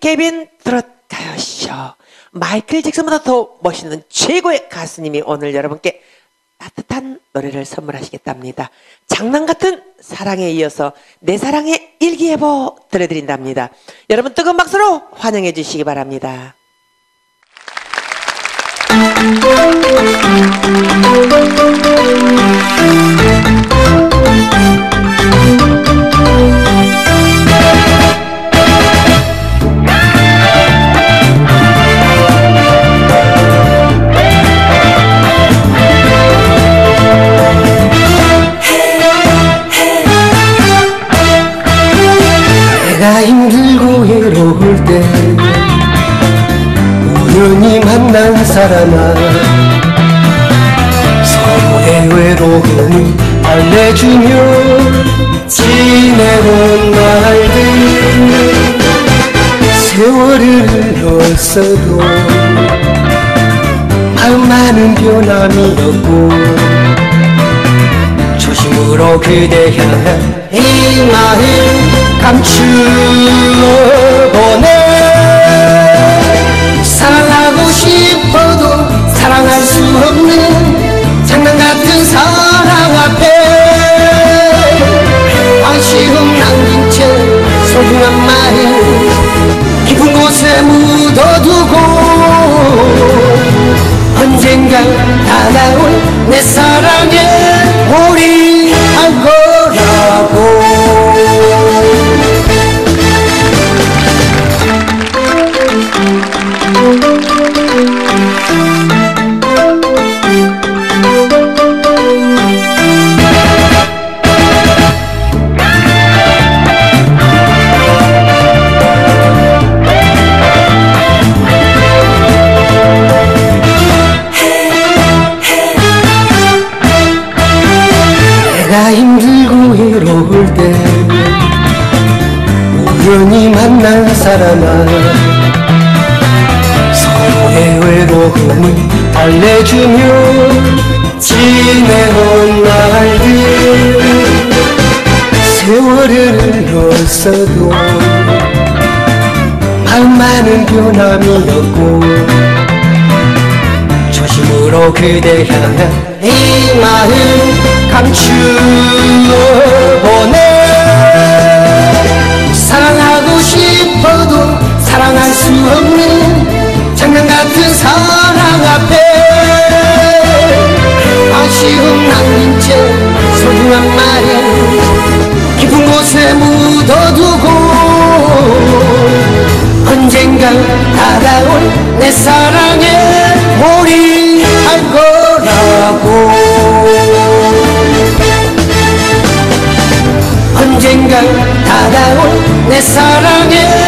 케빈 트롯 가요쇼 마이클 잭슨보다 더 멋있는 최고의 가수님이 오늘 여러분께 따뜻한 노래를 선물하시겠답니다. 장난 같은 사랑에 이어서 내 사랑의 일기예보 들려드린답니다. 여러분 뜨거운 박수로 환영해 주시기 바랍니다. 때 우연히 만난 사람아. 서로의 외로움을 알려주며 지내온 날들. 세월을 흘렀어도 마음만은 변함이 없고 조심으로 그대 향한 이 마음 감추보 힘들고 외로울 때 우연히 만난 사람아 서로의 외로움을 알려주며 지내온 날들. 세월을 흘렀어도 마음만은 변함이 없고 조심으로 그대 향한 이 마음 감추보네 사랑하고 싶어도 사랑할 수 없는 장난 같은 사랑 앞에. 아쉬움 남긴 채 소중한 마음 깊은 곳에 묻어두고 언젠가 다가올 내 사랑에 우리 다가올 내 사랑에